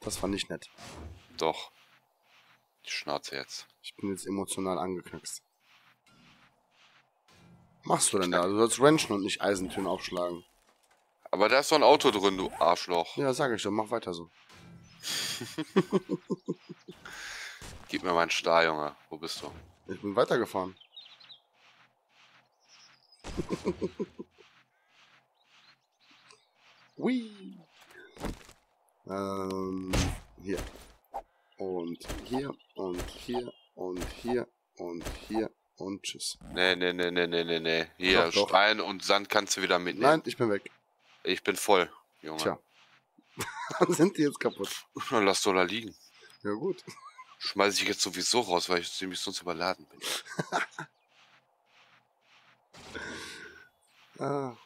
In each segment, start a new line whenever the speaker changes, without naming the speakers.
Das war nicht nett.
Doch. Die Schnauze jetzt.
Ich bin jetzt emotional angeknackst. Machst du denn da? Du sollst wrenchen und nicht Eisentüren aufschlagen.
Aber da ist doch ein Auto drin, du Arschloch.
Ja, sag ich doch, mach weiter so.
Gib mir meinen Star, Junge. Wo bist du?
Ich bin weitergefahren. Hui. Ähm, hier. Und hier und hier und hier und hier und tschüss.
Nee, nee, nee, nee, nee, nee, nee. Hier,
Doch, doch.
Stein und Sand kannst du wieder mitnehmen.
Nein, ich bin weg.
Ich bin voll, Junge.
Tja. Dann sind die jetzt kaputt.
Dann lass doch da liegen.
Ja gut.
Schmeiß ich jetzt sowieso raus, weil ich ziemlich sonst überladen bin.
Ah.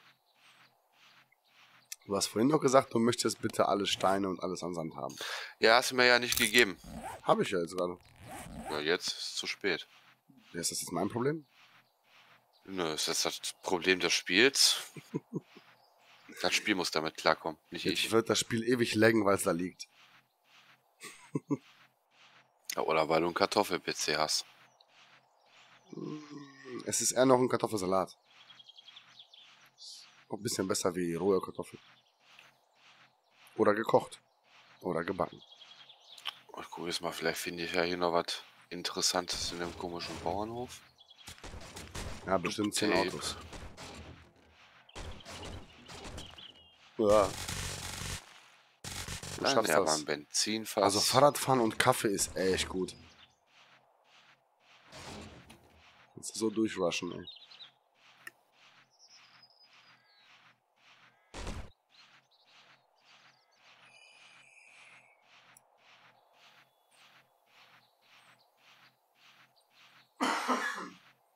Du hast vorhin noch gesagt, du möchtest bitte alle Steine und alles an Sand haben.
Ja, hast du mir ja nicht gegeben.
Habe ich ja jetzt gerade.
Ja, jetzt ist es zu spät.
Ja, Ist das jetzt mein Problem?
Nö, ist das das Problem des Spiels? Das Spiel muss damit klarkommen, nicht
Jetzt
ich.
wird das Spiel ewig laggen, weil es da liegt.
Oder weil du einen Kartoffel-PC hast.
Es ist eher noch ein Kartoffelsalat. Ein bisschen besser wie rohe Kartoffel. Oder gekocht. Oder gebacken.
Ich gucke jetzt mal, vielleicht finde ich ja hier noch was Interessantes in dem komischen Bauernhof.
Ja, bestimmt 10
Tape.
Autos. Ja. Du
Ah,
schaffst das.
Benzinfass.
Also Fahrradfahren und Kaffee ist echt gut. Kannst du so durchrushen, ey.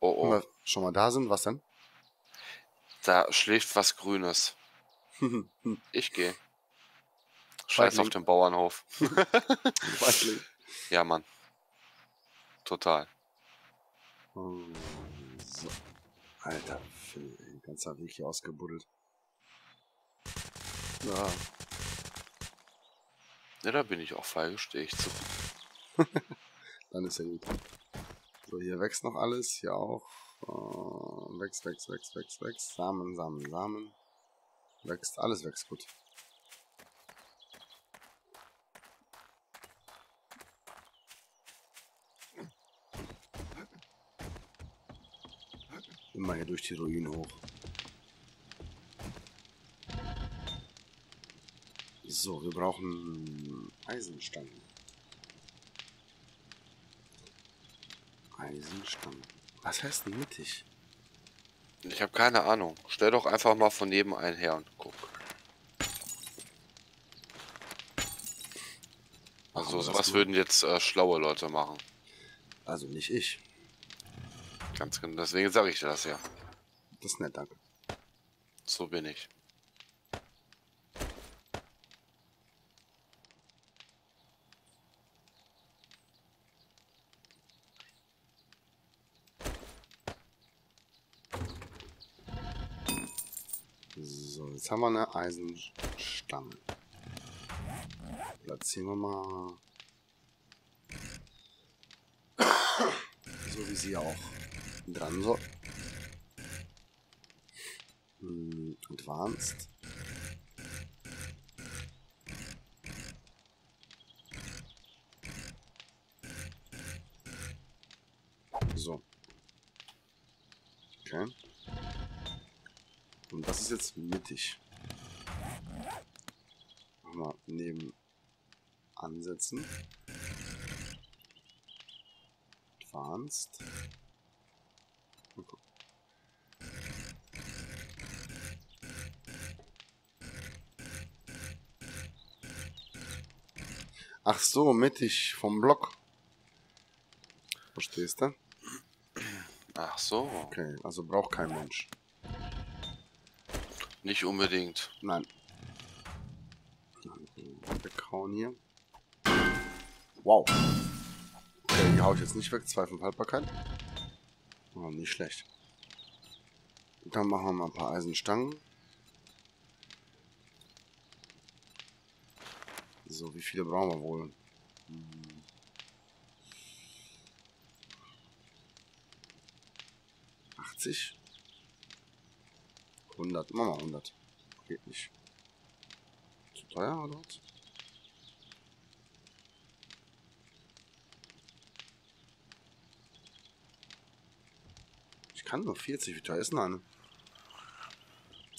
oh,
Wenn
oh,
wir schon mal da sind, was denn?
da schläft was Grünes. Ich gehe. Scheiß
Feigling.
auf den Bauernhof. Ja, Mann. Total.
So. Alter, Phil, ganzer Weg hier ausgebuddelt. Ja,
Ja, da bin ich auch feige, stehe ich zu.
dann ist ja gut. So, hier wächst noch alles, hier auch. Äh, wächst, wächst, wächst, wächst, wächst. Samen, Samen, Samen. Wächst, alles wächst gut. Immer hier durch die Ruine hoch. So, wir brauchen Eisenstangen. Eisenstangen. Was heißt denn mittig?
Ich habe keine Ahnung. Stell doch einfach mal von neben einen her und guck. Also sowas würden jetzt äh, schlaue Leute machen.
Also nicht ich.
Ganz genau. Deswegen sage ich dir das ja.
Das ist nett, danke.
So bin ich.
So, jetzt haben wir eine Eisenstange. Platzieren wir mal. So wie sie auch dran soll. Hm, Advanced. So. Okay. Und das ist Machen wir neben ansetzen. Advanced. Ach so, mittig vom Block. Verstehst du?
Ach so.
Okay, also braucht kein Mensch.
Nicht unbedingt.
Nein. Weghauen hier. Wow. Okay, die hau ich jetzt nicht weg. Zweifel Haltbarkeit. Oh, nicht schlecht. Dann machen wir mal ein paar Eisenstangen. So, wie viele brauchen wir wohl? Hm. Achtzig? 100, machen wir 100. Geht nicht. Zu teuer oder was? Ich kann nur 40. Wie teuer ist denn eine?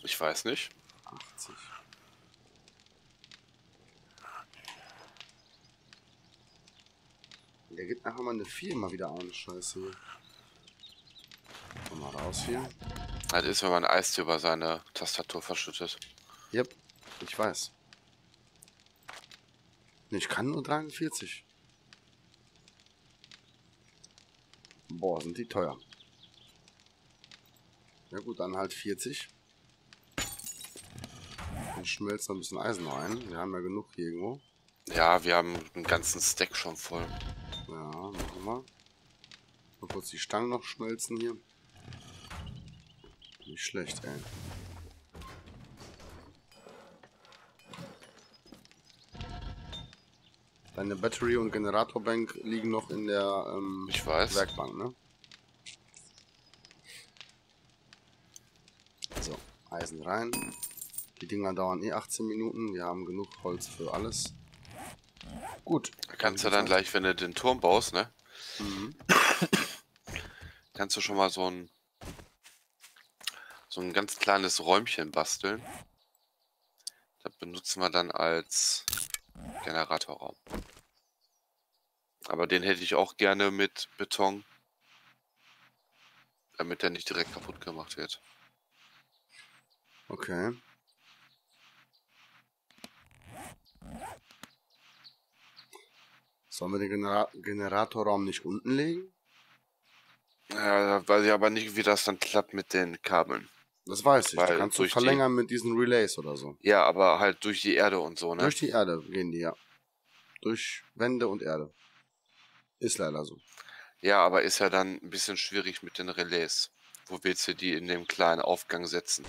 Ich weiß nicht.
80. Der gibt nachher mal eine 4 mal wieder ein. Scheiße. Komm mal raus hier.
Das ist, wenn man Eistee über seine Tastatur verschüttet.
Yep, ich weiß. Ich kann nur 43. Boah, sind die teuer. Ja gut, dann halt 40. Dann schmelzt ein bisschen Eisen rein. Wir haben ja genug hier irgendwo.
Ja, wir haben einen ganzen Stack schon voll.
Ja, machen wir. Mal kurz die Stangen noch schmelzen hier. Nicht schlecht, ey. Deine Battery und Generatorbank liegen noch in der ähm,
Ich weiß.
Werkbank, ne? So, Eisen rein. Die Dinger dauern eh 18 Minuten. Wir haben genug Holz für alles. Gut.
Kannst du dann gleich, wenn du den Turm baust, ne?
Mhm.
Kannst du schon mal so ein so ein ganz kleines Räumchen basteln. Das benutzen wir dann als Generatorraum. Aber den hätte ich auch gerne mit Beton, damit er nicht direkt kaputt gemacht wird.
Okay. Sollen wir den Genera Generatorraum nicht unten legen?
Ja, da weiß ich aber nicht, wie das dann klappt mit den Kabeln.
Das weiß ich.
Weil
Da kannst du
durch die-
verlängern mit diesen Relays oder so.
Ja, aber halt durch die Erde und so, ne?
Durch die Erde gehen die, ja. Durch Wände und Erde. Ist leider so.
Ja, aber ist ja dann ein bisschen schwierig mit den Relais. Wo willst du die in dem kleinen Aufgang setzen?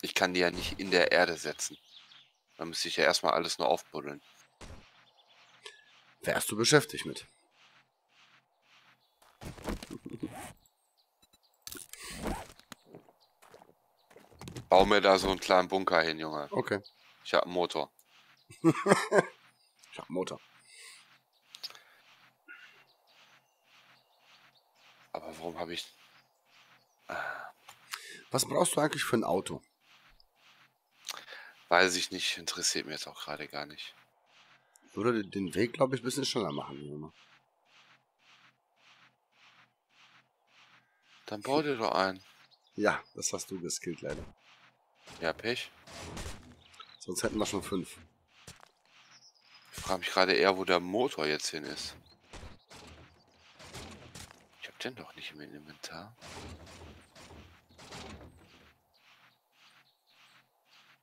Ich kann die ja nicht in der Erde setzen. Da müsste ich ja erstmal alles nur aufbuddeln.
Wärst du beschäftigt mit.
Bau mir da so einen kleinen Bunker hin, Junge.
Okay.
Ich hab einen Motor.
Ich hab einen Motor.
Aber warum habe ich...
Was brauchst du eigentlich für ein Auto?
Weiß ich nicht, interessiert mir jetzt auch gerade gar nicht.
Würde den Weg, glaube ich, ein bisschen schneller machen, Junge.
Dann bau dir doch ein.
Ja, das hast du geskillt, leider.
Ja, Pech.
Sonst hätten wir schon fünf.
Ich frage mich gerade eher, wo der Motor jetzt hin ist. Ich hab den doch nicht im Inventar.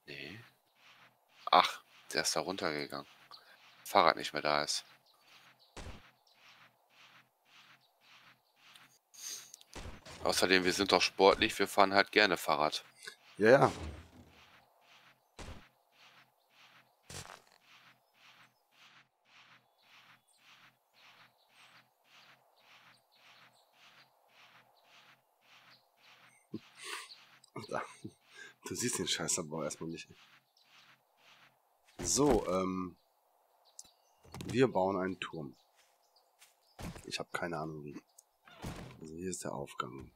Nee. Ach, der ist da runtergegangen. Fahrrad nicht mehr da ist. Außerdem, wir sind doch sportlich, wir fahren halt gerne Fahrrad.
Ja, ja. Du siehst den Scheißabbau erstmal nicht. So, ähm. Wir bauen einen Turm. Ich habe keine Ahnung wie. Also hier ist der Aufgang.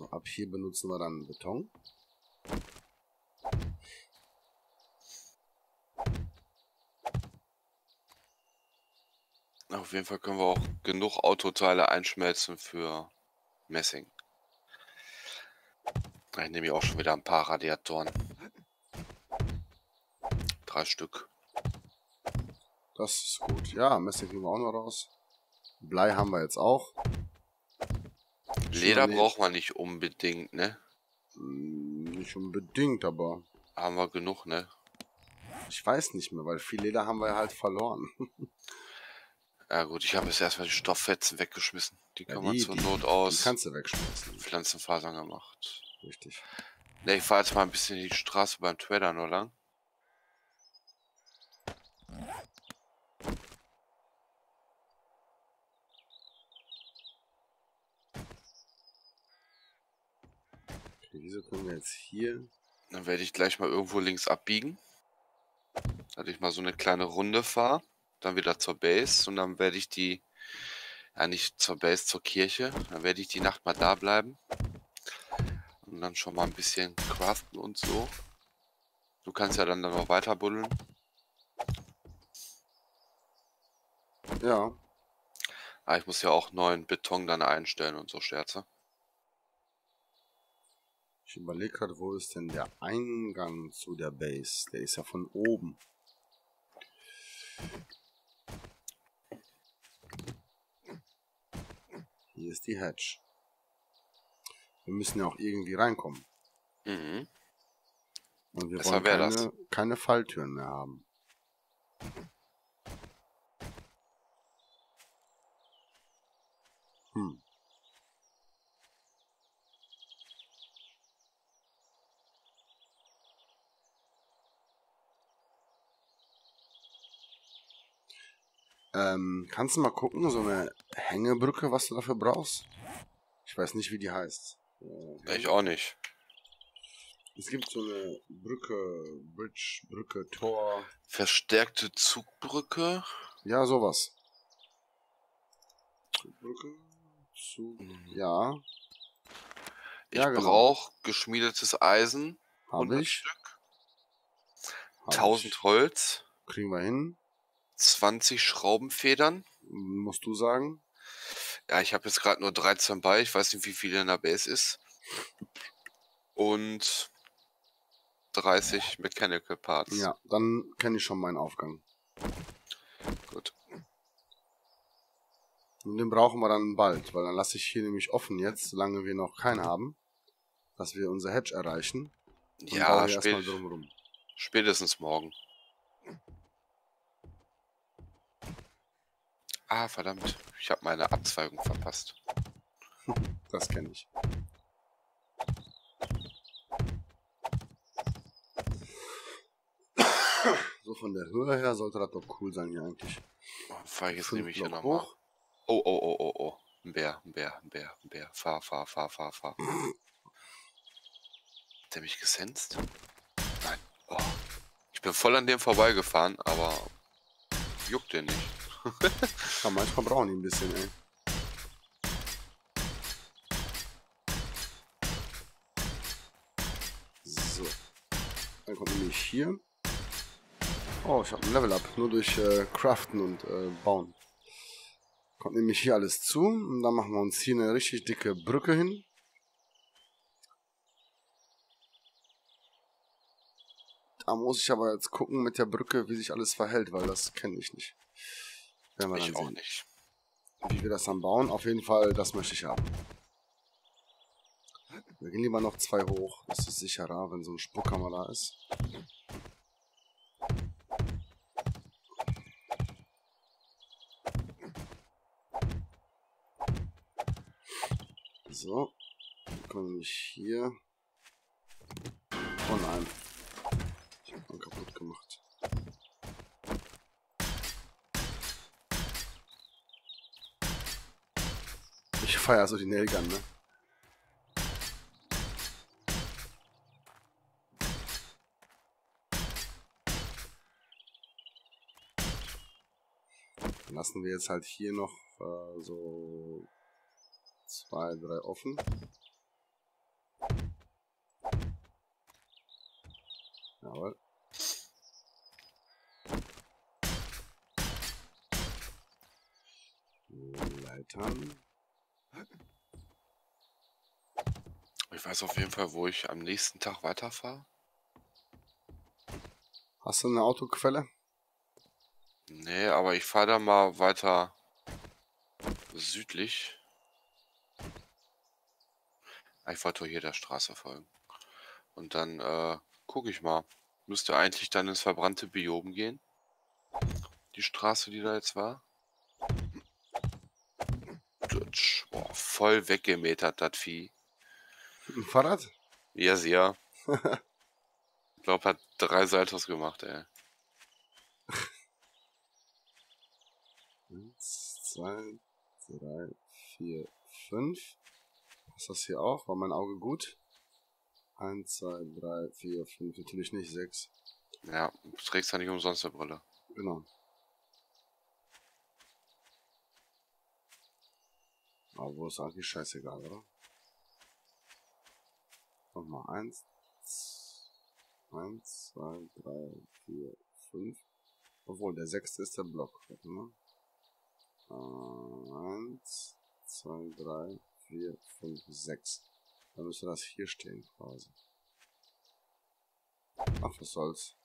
So, ab hier benutzen wir dann Beton.
Auf jeden Fall können wir auch genug Autoteile einschmelzen für Messing. Ich nehme ich auch schon wieder ein paar Radiatoren. Drei Stück.
Das ist gut. Ja, Messing kriegen wir auch noch raus. Blei haben wir jetzt auch.
Leder braucht man nicht unbedingt, ne?
Hm, Nicht unbedingt, aber
Haben wir genug, ne?
ich weiß nicht mehr, weil viel Leder haben wir halt verloren.
Ja gut, ich habe jetzt erstmal die Stofffetzen weggeschmissen. Die
Ja,
kann man
die-
zur
die-
Not
Die
aus
kannst du wegschmeißen.
Pflanzenfasern gemacht.
Richtig.
Ne, ich fahre jetzt mal ein bisschen die Straße beim Trader nur lang.
Wieso können wir jetzt hier...
Dann werde ich gleich mal irgendwo links abbiegen. Dass ich mal so eine kleine Runde fahre. Dann wieder zur Base. Und dann werde ich die... Ja, nicht zur Base, zur Kirche. Dann werde ich die Nacht mal da bleiben. Und dann schon mal ein bisschen craften und so. Du kannst ja dann, dann noch weiter buddeln.
Ja,
Aber Ah, ich muss ja auch neuen Beton dann einstellen und so Scherze.
Ich überlege gerade, wo ist denn der Eingang zu der Base? Der ist ja von oben. Hier ist die Hatch. Wir müssen ja auch irgendwie reinkommen.
Mhm.
Und wir
Besser
wollen keine,
das.
keine Falltüren mehr haben. Hm. Ähm, kannst du mal gucken, so eine Hängebrücke, was du dafür brauchst? Ich weiß nicht, wie die heißt. Äh,
Ich auch nicht.
es gibt so eine Brücke, Bridge, Brücke, Tor.
Verstärkte Zugbrücke.
Ja, sowas. Brücke, Zug. Ja,
Ich
Ja, genau.
brauche geschmiedetes Eisen.
habe
100
ich.
Stück.
Hab
1000
ich.
Holz.
Kriegen wir hin.
20 Schraubenfedern.
Musst du sagen.
Ja, ich habe jetzt gerade nur 13 bei. Ich weiß nicht, wie viel in der Base ist. Und 30 Mechanical Parts.
Ja, dann kenne ich schon meinen Aufgang.
Gut.
Und den brauchen wir dann bald, weil dann lasse ich hier nämlich offen jetzt, solange wir noch keinen haben, dass wir unser Hedge erreichen.
Ja, spät, spätestens morgen. Ah, verdammt. Ich habe meine Abzweigung verpasst.
Das kenne ich. So von der Höhe her sollte das doch cool sein hier eigentlich.
Fahr ich jetzt nämlich hier nochmal.
hoch.
Oh, oh, oh, oh, oh. Ein Bär, ein Bär, ein Bär, ein Bär. Fahr, fahr, fahr, fahr, fahr. Hat der mich gesenzt? Nein. Oh. Ich bin voll an dem vorbeigefahren, aber juckt den nicht.
Ja, manchmal brauchen die ein bisschen, ey. So. Dann kommt nämlich hier. Oh, ich habe ein Level Up. Nur durch äh, Craften und äh, Bauen. Kommt nämlich hier alles zu. Und dann machen wir uns hier eine richtig dicke Brücke hin. Da muss ich aber jetzt gucken mit der Brücke, wie sich alles verhält, weil das kenne ich nicht. Werden wir
Ich
dann
auch
sehen.
nicht.
Wie wir das dann bauen, auf jeden Fall, das möchte ich haben. Wir gehen lieber noch zwei hoch. Das ist sicherer, wenn so ein Spucker mal da ist. So. Dann komme ich hier. Oh nein. Ich habe ihn kaputt gemacht. Ich feiere so die Nailgun, ne? Dann lassen wir jetzt halt hier noch äh, so zwei, drei offen. Jawohl. Leitern.
Ich weiß auf jeden Fall, wo ich am nächsten Tag weiterfahre.
Hast du eine Autoquelle?
Nee, aber ich fahre da mal weiter südlich. Ich wollte hier der Straße folgen. Und dann äh, gucke ich mal. Müsste eigentlich dann ins verbrannte Biom gehen. Die Straße, die da jetzt war. Boah, voll weggemetert, das Vieh.
Ein Fahrrad?
Ja, sehr. ich glaube, hat drei Saltos gemacht, ey.
Eins, zwei, drei, vier, fünf. Ist das hier auch? War mein Auge gut? Eins, zwei, drei, vier, fünf. Natürlich nicht sechs.
Ja, du trägst ja nicht umsonst eine Brille.
Genau. Aber ist eigentlich scheißegal, oder? Nochmal eins, eins, zwei, drei, vier, fünf. Obwohl, der sechste ist der Block. Warte mal. Eins, zwei, drei, vier, fünf, sechs. Dann müsste das hier stehen quasi. Ach, was soll's.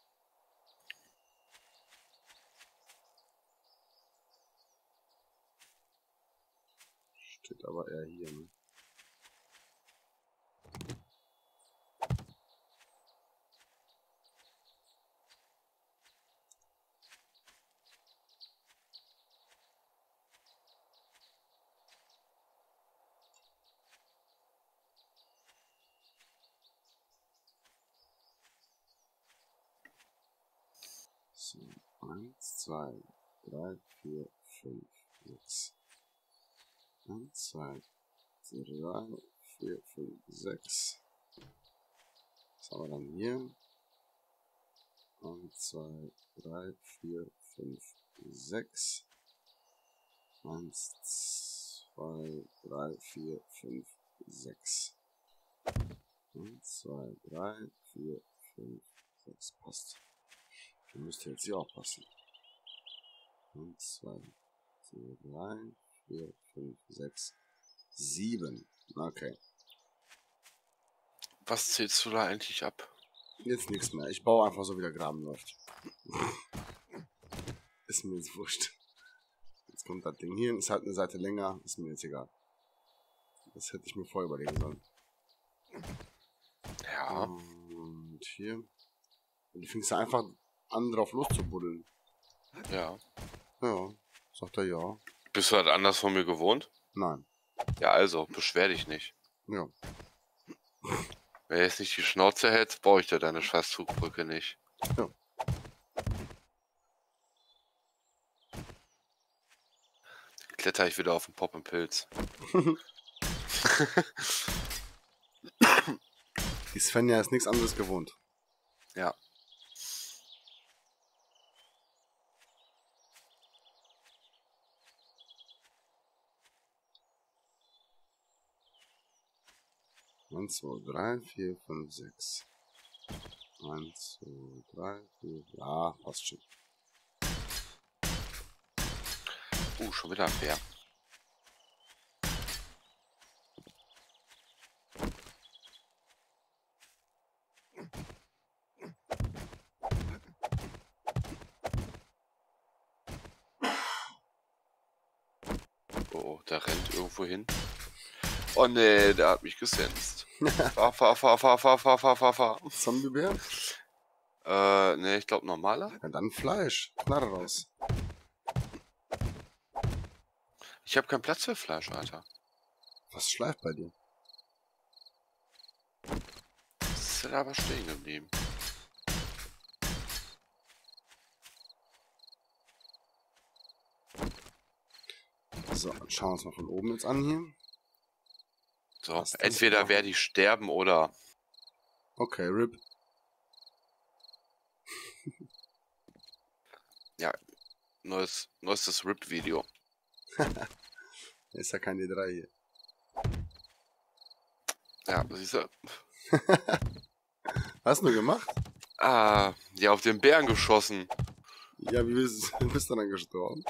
Steht aber eher hier, ne? 2, 3, 4, 5, 6. 1, 2, 3, 4, 5, 6. Was haben wir dann hier? 1, 2, 3, 4, 5, 6. 1, 2, 3, 4, 5, 6. 1, 2, 3, 4, 5, 6. Passt. Ihr müsst jetzt hier auch passen. Eins, zwei, drei, vier, fünf, sechs, sieben. Okay.
Was zählst du da eigentlich ab?
Jetzt nichts mehr. Ich baue einfach so, wie der Graben läuft. ist mir jetzt wurscht. Jetzt kommt das Ding hier, ist halt eine Seite länger, ist mir jetzt egal. Das hätte ich mir vorher überlegen sollen.
Ja.
Und hier. Und du fängst einfach an, drauf loszubuddeln.
Ja.
Ja, sagt er ja.
Bist du halt anders von mir gewohnt?
Nein.
Ja, also, beschwer dich nicht.
Ja.
Wenn du jetzt nicht die Schnauze hältst, brauche ich dir deine scheiß Zugbrücke nicht.
Ja.
Kletter ich wieder auf den Poppenpilz.
Die Svenja ist nichts anderes gewohnt.
Ja.
1, 2, 3, 4, 5, 6. 1, 2, 3, 4, ja, passt schon.
Uh, schon wieder fair. Oh, da rennt irgendwo hin. Oh nee, der hat mich gesenzt. fahr, fahr, fahr, fahr, fahr, fahr, fahr, fahr, fahr.
Zombiebär?
Äh, nee, ich glaube normaler.
Ja, dann Fleisch. Knarre raus.
Ich habe keinen Platz für Fleisch, Alter.
Was schleift bei dir?
Das ist aber stehen geblieben.
So, dann schauen wir uns mal von oben jetzt an hier.
So,
Was
entweder werde ich sterben oder
Okay, RIP.
neues, neuestes RIP-Video.
Ist ja kein D3 hier.
Ja, siehst du.
Hast du gemacht?
Ah, ja, auf den Bären geschossen.
Ja, wie bist, bist du dann gestorben?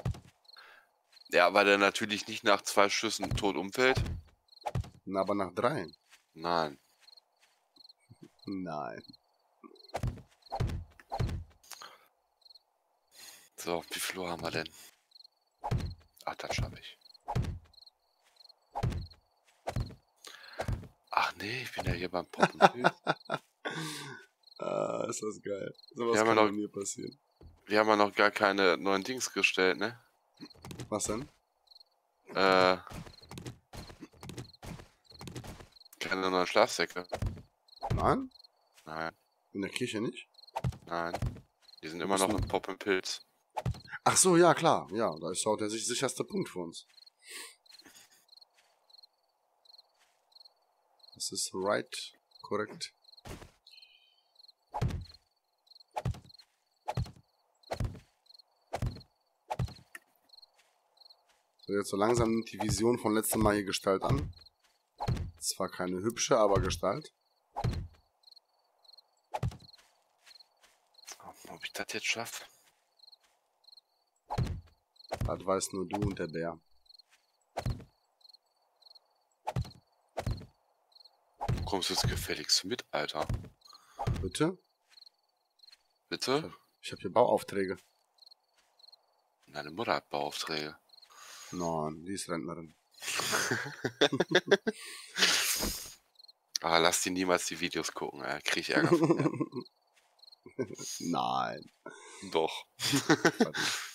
Ja, weil der natürlich nicht nach zwei Schüssen tot umfällt.
Na, aber nach drei.
Nein.
Nein.
So, wie viel Uhr haben wir denn? Ach, das schaffe ich. Ach nee, ich bin ja hier beim Poppen.
Ah, ist das geil.
Ja, aber
kann
noch
mir passieren.
Wir haben ja noch gar keine neuen Dings gestellt, ne?
Was denn?
Äh, keine neuen Schlafsäcke.
Nein?
Nein,
In der Kirche nicht?
nein. Die sind immer noch im Pop und Pilz.
Ach so, ja, klar. Ja, da ist auch der sich- sicherste Punkt für uns. Das ist right, korrekt. So, jetzt so langsam nimmt die Vision von letztem Mal hier Gestalt an. Zwar keine hübsche, aber Gestalt.
Ob ich das jetzt schaffe?
Das weiß nur du und der Bär.
Du kommst jetzt gefälligst mit, Alter.
Bitte?
Bitte?
Ich habe hier Bauaufträge.
Deine Mutter hat Bauaufträge.
Nein, die ist Rentnerin.
Aber lass die niemals die Videos gucken, ey. Krieg ich Ärger von.
Nein.
Doch.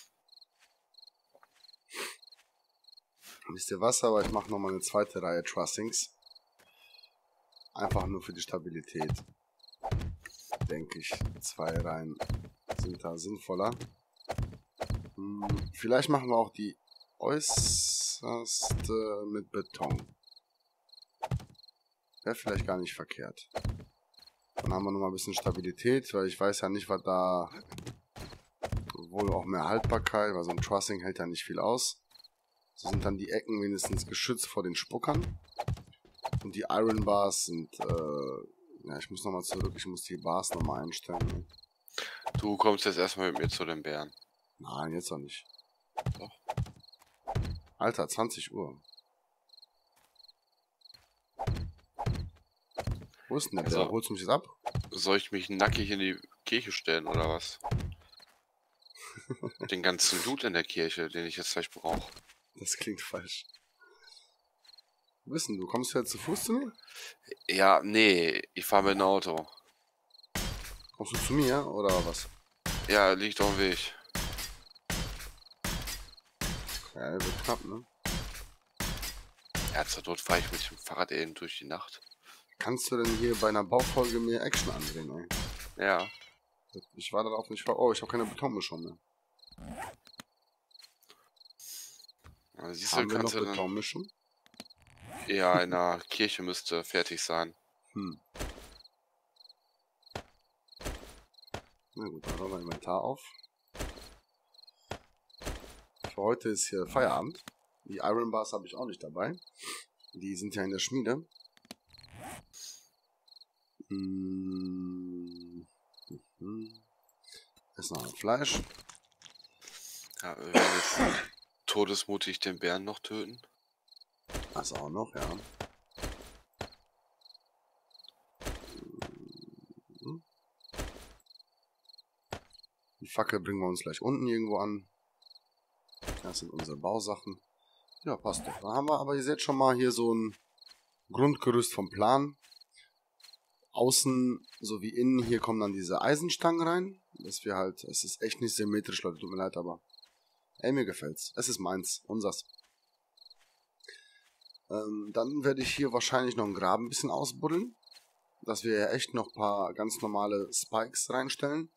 Wisst ihr was, aber ich mache nochmal eine zweite Reihe Trussings. Einfach nur für die Stabilität. Denke ich. Zwei Reihen sind da sinnvoller. Hm, vielleicht machen wir auch die äußerste mit Beton. Wäre vielleicht gar nicht verkehrt. Dann haben wir nochmal ein bisschen Stabilität, weil ich weiß ja nicht, was da wohl auch mehr Haltbarkeit, weil so ein Trussing hält ja nicht viel aus. So sind dann die Ecken wenigstens geschützt vor den Spuckern. Und die Iron Bars sind, äh, ja, ich muss nochmal zurück, ich muss die Bars nochmal einstellen.
Du kommst jetzt erstmal mit mir zu den Bären.
Nein, jetzt noch nicht.
Doch.
Alter, 20 Uhr. Wo ist denn der?
Also-?
Holst du mich jetzt ab?
Soll ich mich nackig in die Kirche stellen oder was? den ganzen Loot in der Kirche, den ich jetzt vielleicht brauche.
Das klingt falsch. Wo bist denn du? Kommst du jetzt zu Fuß zu mir?
Ja, nee, ich fahre mit dem Auto.
Kommst du zu mir oder was?
Ja, liegt auf dem Weg.
Ja, wird knapp, ne?
Ja, zur Not fahre ich mit dem Fahrrad eben durch die Nacht.
Kannst du denn hier bei einer Baufolge mehr Action andrehen, ey?
Ja,
Ich war darauf nicht vor. Oh, ich habe keine Betonmischung mehr.
also siehst du,
Haben wir noch
du dann,
Betonmischung?
Ja, in der Kirche müsste fertig sein.
Hm. Na gut, dann räumen wir Inventar auf. Für heute ist hier Feierabend. Die Iron Bars habe ich auch nicht dabei. Die sind ja in der Schmiede. Hm. Mhm. Ist noch ein Fleisch.
Ja, wir werden jetzt todesmutig den Bären noch töten.
Das auch noch, ja. Mhm. Die Fackel bringen wir uns gleich unten irgendwo an. Das sind unsere Bausachen. Ja, passt doch. Dann haben wir aber, ihr seht schon mal hier so ein Grundgerüst vom Plan. Außen sowie innen hier kommen dann diese Eisenstangen rein. Dass wir halt, es ist echt nicht symmetrisch, Leute, tut mir leid, aber ey, mir gefällt's. Es ist meins, unsers. Ähm, dann werde ich hier wahrscheinlich noch einen Graben ein bisschen ausbuddeln. Dass wir ja echt noch ein paar ganz normale Spikes reinstellen.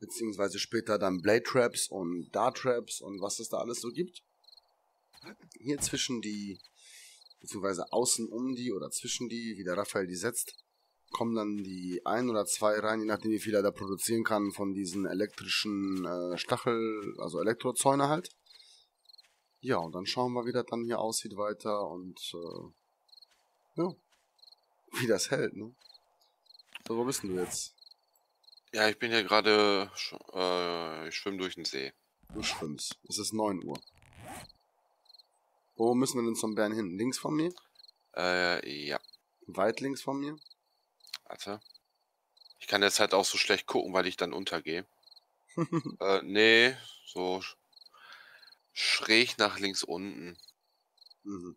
Beziehungsweise später dann Blade Traps und Dart Traps und was es da alles so gibt. Hier zwischen die, beziehungsweise außen um die oder zwischen die, wie der Raphael die setzt, kommen dann die ein oder zwei rein, je nachdem wie viel er da produzieren kann von diesen elektrischen äh, Stachel, also Elektrozäune halt. Ja, und dann schauen wir, wie das dann hier aussieht weiter und äh, ja, wie das hält, ne? So, wo bist du jetzt?
Ja, ich bin hier gerade, äh, ich schwimme durch den See.
Du schwimmst. Es ist 9 Uhr. Wo müssen wir denn zum Bären hin? Links von mir?
Äh, ja,
Weit links von mir?
warte. Ich kann jetzt halt auch so schlecht gucken, weil ich dann untergehe. äh, nee, so sch- schräg nach links unten.
Mhm.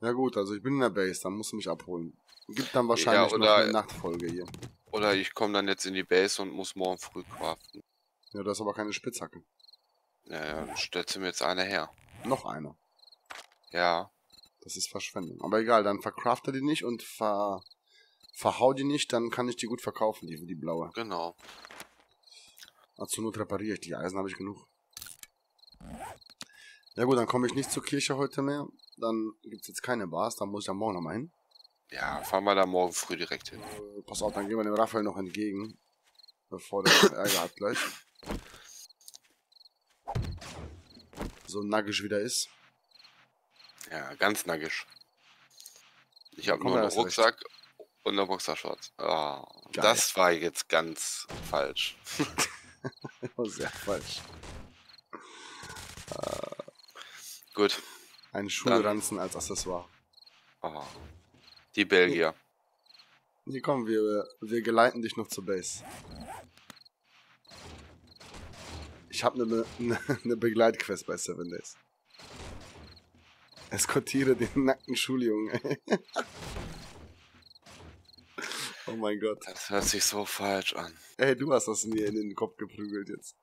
Ja gut, also ich bin in der Base, dann musst du mich abholen. Gibt dann wahrscheinlich noch
oder-
eine Nachtfolge hier.
Oder ich komme dann jetzt in die Base und muss morgen früh craften.
Ja, das ist aber keine Spitzhacke.
Ja, ja, dann stellst du mir jetzt eine her.
Noch einer.
Ja,
Das ist Verschwendung. Aber egal, dann verkrafte die nicht und ver verhau die nicht, dann kann ich die gut verkaufen, die, die blaue.
Genau.
Also zur Not repariere ich die. Eisen habe ich genug. Ja gut, dann komme ich nicht zur Kirche heute mehr. Dann gibt es jetzt keine Bars, dann muss ich ja morgen nochmal hin.
Ja, fahren wir da morgen früh direkt hin.
Äh, pass auf, dann gehen wir dem Raphael noch entgegen. Bevor der Ärger hat gleich. So nackig wieder ist.
Ja, ganz nackig. Ich habe nur einen Rucksack und eine Boxershorts. Ah, das war jetzt ganz falsch.
Oh, Sehr falsch.
Gut.
Ein Schulranzen als Accessoire.
Ah, die Belgier.
Nee, komm, wir, wir geleiten dich noch zur Base. Ich habe eine ne, ne Begleitquest bei Seven Days. Eskortiere den nackten Schuljungen. oh mein Gott.
Das hört sich so falsch an.
Ey, du hast das mir in den Kopf geprügelt jetzt.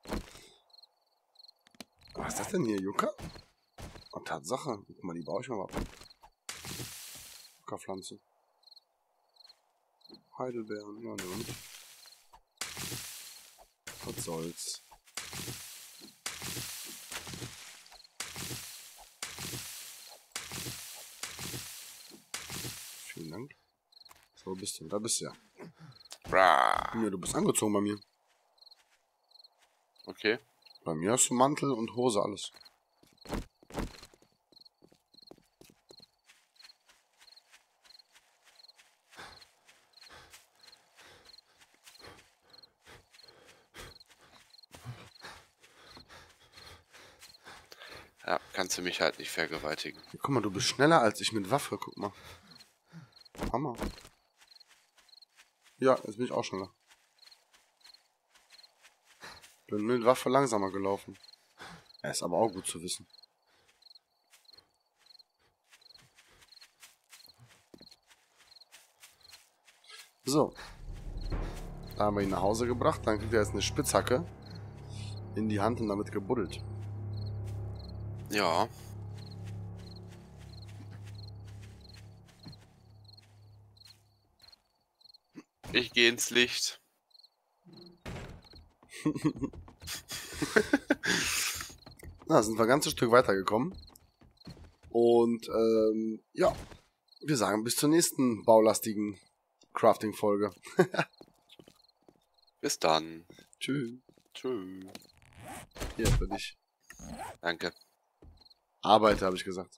Was ist das denn hier, Yucca? Oh, Tatsache. Guck mal, die baue ich mal ab. Yucca-Pflanze. Heidelbeeren, ja, ne. Was soll's. Vielen Dank. So, wo bist du? Da bist du ja.
Bra.
Ja, du bist angezogen bei mir.
Okay.
Bei mir hast du Mantel und Hose, alles.
Du mich halt nicht vergewaltigen.
Guck mal, du bist schneller als ich mit Waffe, guck mal. Hammer. Ja, jetzt bin ich auch schneller. Bin mit Waffe langsamer gelaufen. Ja, ist aber auch gut zu wissen. So. Da haben wir ihn nach Hause gebracht. Dann kriegt er jetzt eine Spitzhacke in die Hand und damit gebuddelt.
Ja. Ich gehe ins Licht.
Na, sind wir ein ganzes Stück weitergekommen. Und ähm, ja, wir sagen bis zur nächsten baulastigen Crafting-Folge.
Bis dann.
Tschüss.
Tschüss.
Hier für dich.
Danke.
Arbeite, habe ich gesagt.